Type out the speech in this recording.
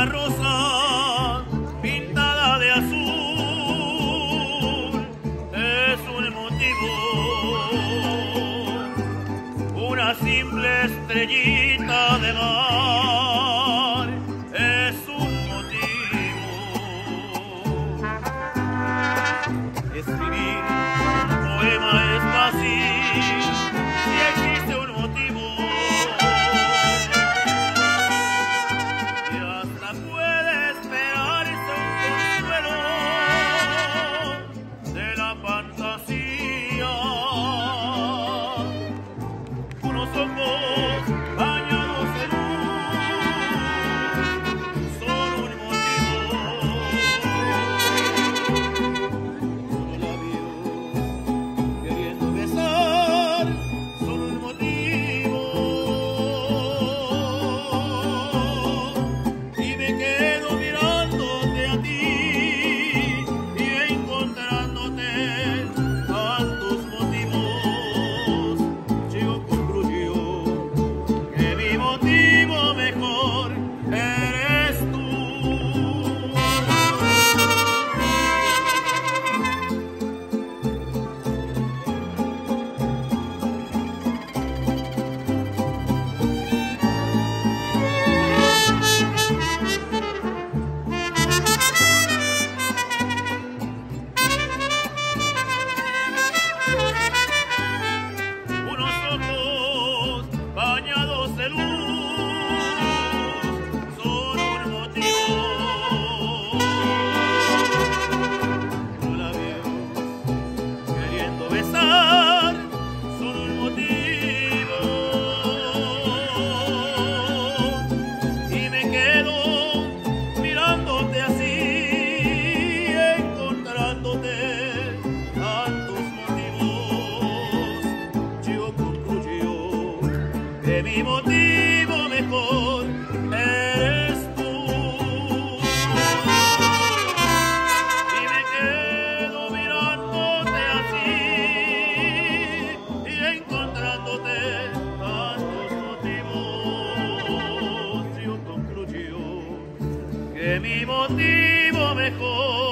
una rosa pintada de azul es un motivo, una simple estrellita de mar. mi motivo mejor eres tú. Y me quedo mirándote así y encontrándote tantos motivos. Yo concluyo que mi motivo mejor